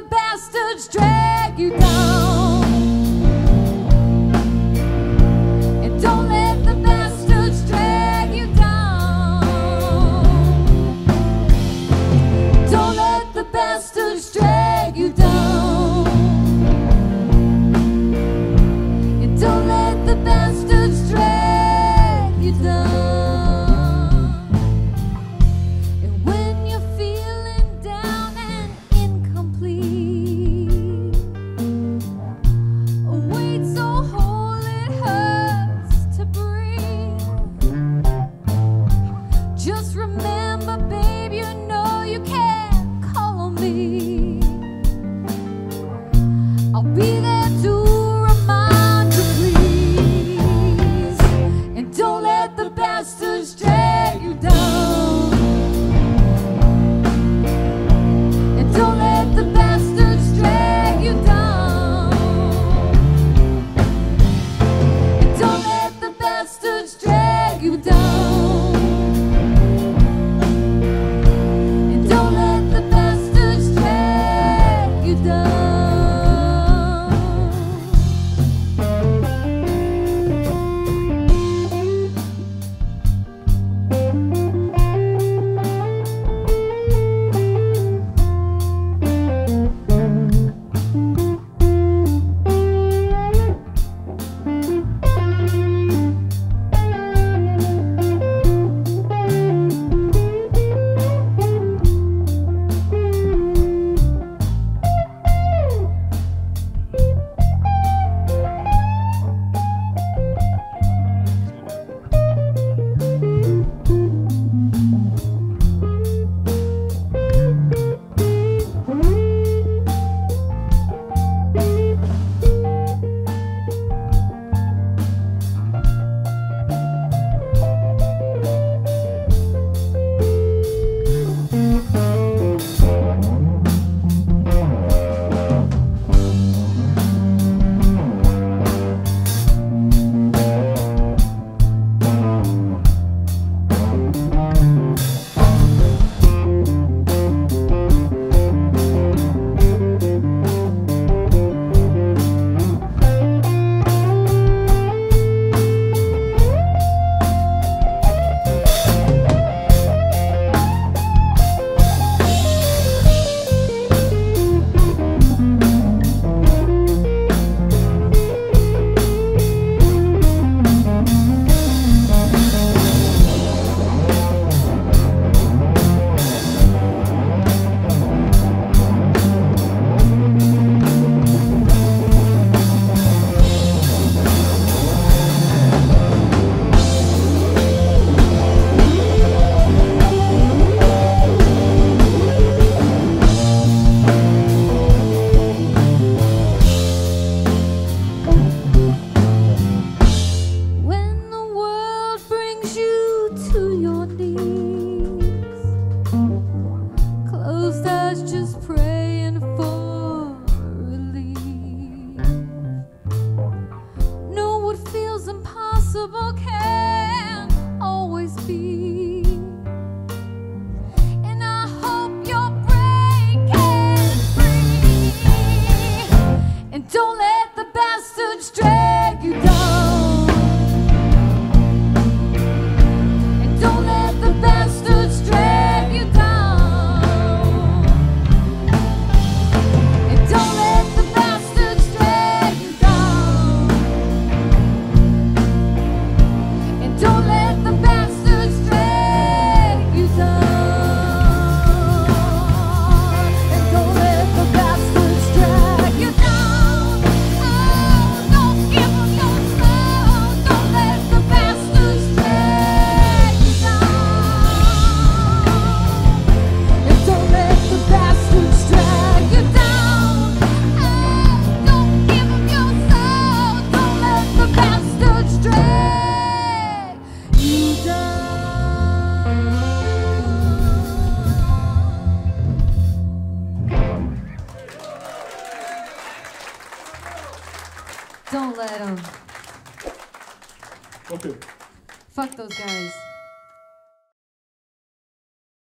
the bastards drag you down. Don't let the bastards drag you down. Don't let the bastards drag you down. Don't let the bastards drag you down. impossible can always be. Don't let them. Fuck. Fuck those guys.